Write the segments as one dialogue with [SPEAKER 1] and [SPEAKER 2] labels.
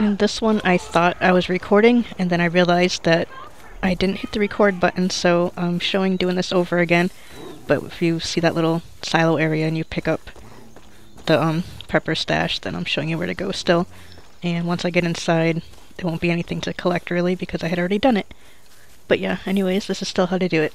[SPEAKER 1] In this one, I thought I was recording, and then I realized that I didn't hit the record button, so I'm showing doing this over again. But if you see that little silo area and you pick up the um, prepper stash, then I'm showing you where to go still. And once I get inside, there won't be anything to collect really because I had already done it. But yeah, anyways, this is still how to do it.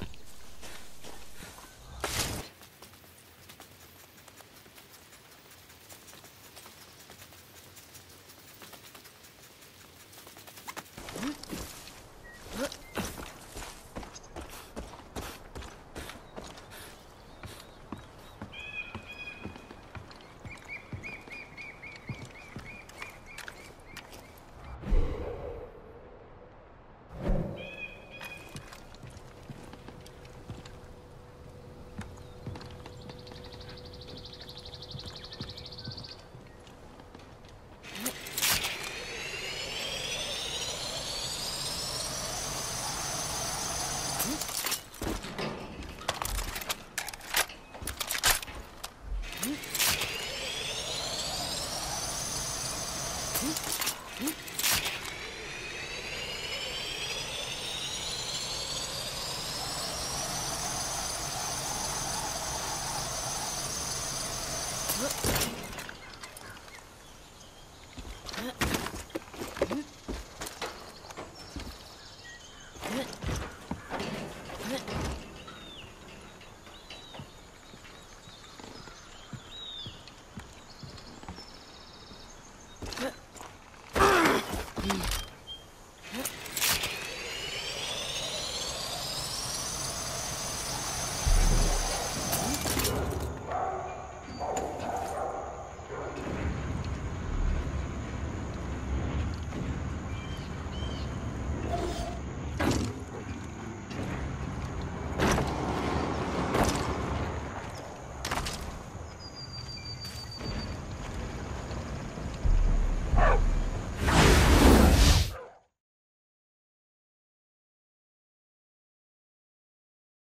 [SPEAKER 2] Huh? Boogie.